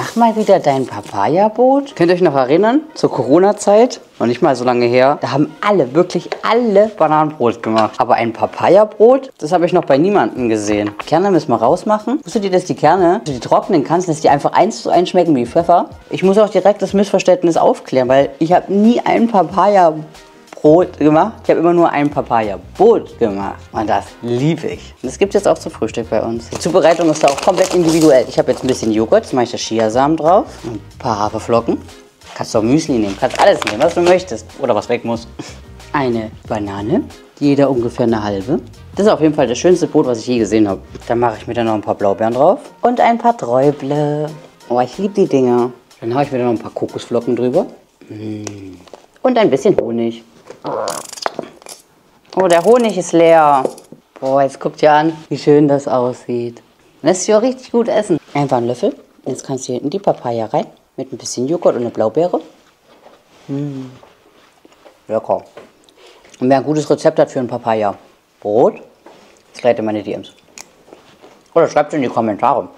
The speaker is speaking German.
mach mal wieder dein Papaya-Brot. Könnt ihr euch noch erinnern? Zur Corona-Zeit, noch nicht mal so lange her. Da haben alle, wirklich alle Bananenbrot gemacht. Aber ein Papaya-Brot, das habe ich noch bei niemandem gesehen. Kerne müssen wir rausmachen. Wusstet ihr, dass die Kerne, wenn du die trocknen kannst, dass die einfach eins zu eins schmecken wie Pfeffer? Ich muss auch direkt das Missverständnis aufklären, weil ich habe nie ein Papaya-Brot Brot gemacht. Ich habe immer nur ein Papaya-Brot gemacht. Und das liebe ich. Und das gibt es jetzt auch zum Frühstück bei uns. Die Zubereitung ist da auch komplett individuell. Ich habe jetzt ein bisschen Joghurt, jetzt mache ich da Chiasamen drauf. Ein paar Haferflocken. Kannst du auch Müsli nehmen, kannst alles nehmen, was du möchtest. Oder was weg muss. Eine Banane, jeder ungefähr eine halbe. Das ist auf jeden Fall das schönste Brot, was ich je gesehen habe. Dann mache ich mir da noch ein paar Blaubeeren drauf. Und ein paar Träuble. Oh, ich liebe die Dinger. Dann haue ich mir da noch ein paar Kokosflocken drüber. Mm. Und ein bisschen Honig. Oh, der Honig ist leer. Boah, jetzt guckt ihr an, wie schön das aussieht. Lässt sich auch richtig gut essen. Einfach einen Löffel. Jetzt kannst du hier in die Papaya rein. Mit ein bisschen Joghurt und einer Blaubeere. Mmh. Lecker. Und wer ein gutes Rezept hat für ein Papaya-Brot, slide in meine DMs. Oder schreibt es in die Kommentare.